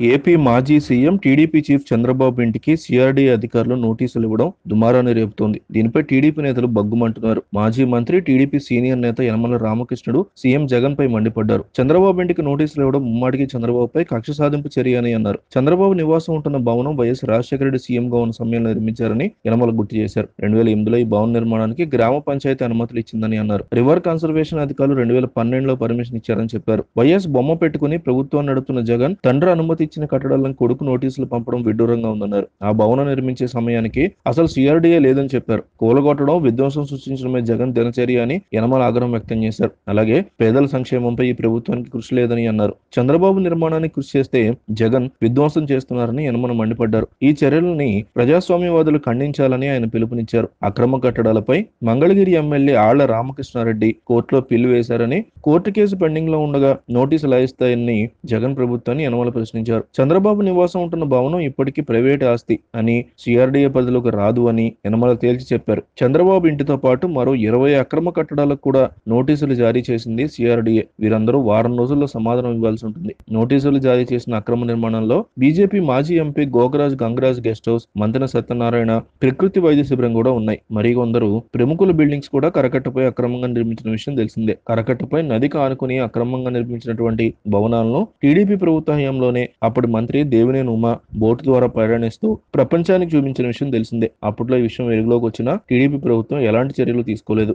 AP మాజీ CM TDP chief Chandrababu ఇంటికి CRD అధికారులు నోటీసులు ఇవ్వడం దుమారాన్ని రేపుతోంది. దీనిపై టీడీపీ నేతలు బగ్గుమంటున్నారు. మాజీ మంత్రి టీడీపీ సీనియర్ నేత యనమల రామకృష్ణుడు సీఎం జగన్ పై మండిపడ్డారు. చంద్రబాబు ఇంటికి నోటీసులు ఇవ్వడం ముమ్మాటికి చంద్రబాబుపై కక్ష సాధింపు చర్య అని అన్నారు. చంద్రబాబు నివాసం ఉంటున్న భవనం వైఎస్ రాజశేఖర రెడ్డి సీఎంగా ఉన్న సమయంలో నిర్మించారని యనమల గుర్తు చేశారు. రెండు వేల ఎనిమిదిలో ఈ భవన నిర్మాణానికి గ్రామ పంచాయతీ అనుమతులు ఇచ్చిందని అన్నారు. రివర్ కన్సర్వేషన్ అధికారులు రెండు వేల పన్నెండులో పర్మిషన్ ఇచ్చారని చెప్పారు. వైఎస్ బొమ్మ పెట్టుకుని ప్రభుత్వం నడుపుతున్న జగన్ తండ్రి అనుమతి ఇచ్చిన కట్టడాలను కొడుకు నోటీసులు పంపడం విడ్డూరంగా ఉందన్నారు. ఆ భవనం నిర్మించే సమయానికి అసలు సిఆర్డీఏ లేదని చెప్పారు. కూలగొట్టడం విధ్వంసం సృష్టించడమే జగన్ దినచర్య అని యనమల ఆగ్రహం వ్యక్తం చేశారు. అలాగే పేదల సంక్షేమంపై ఈ ప్రభుత్వానికి కృషి లేదని అన్నారు. చంద్రబాబు నిర్మాణానికి కృషి చేస్తే జగన్ విధ్వంసం చేస్తున్నారని యనమల మండిపడ్డారు. ఈ చర్యలని ప్రజాస్వామ్యవాదులు ఖండించాలని ఆయన పిలుపునిచ్చారు. అక్రమ కట్టడాలపై మంగళగిరి ఎమ్మెల్యే ఆళ్ళ రామకృష్ణారెడ్డి కోర్టులో పిల్లు వేశారని కోర్టు కేసు పెండింగ్లో ఉండగా నోటీసులు లాయిస్తాయని జగన్ ప్రభుత్వాన్ని యనమల ప్రశ్నించారు. చంద్రబాబు నివాసం ఉంటున్న భవనం ఇప్పటికీ ప్రైవేట్ ఆస్తి అని సిఆర్డీఏ పరిధిలోకి రాదు అని యనమల తేల్చి చెప్పారు. చంద్రబాబు ఇంటితో పాటు మరో ఇరవై అక్రమ కట్టడాలకు కూడా నోటీసులు జారీ చేసింది సిఆర్డీఏ. వీరందరూ వారం రోజుల్లో సమాధానం ఇవ్వాల్సి ఉంటుంది. నోటీసులు జారీ చేసిన అక్రమ నిర్మాణంలో బీజేపీ మాజీ MP Gokaraj Gangaraj guest house Manthena Satyanarayana ప్రకృతి వైద్య శిబిరం కూడా ఉన్నాయి. మరికొందరు ప్రముఖుల బిల్డింగ్స్ కూడా కరకట్టపై అక్రమంగా నిర్మించిన విషయం తెలిసిందే. కరకట్టపై నదికి ఆనుకుని అక్రమంగా నిర్మించినటువంటి భవనాలను టీడీపీ ప్రభుత్వ హయాంలోనే అప్పటి మంత్రి దేవినేని ఉమా బోటు ద్వారా ప్రయాణిస్తూ ప్రపంచానికి చూపించిన విషయం తెలిసిందే. అప్పట్లో ఈ విషయం వెలుగులోకి వచ్చిన టీడీపీ ప్రభుత్వం ఎలాంటి చర్యలు తీసుకోలేదు.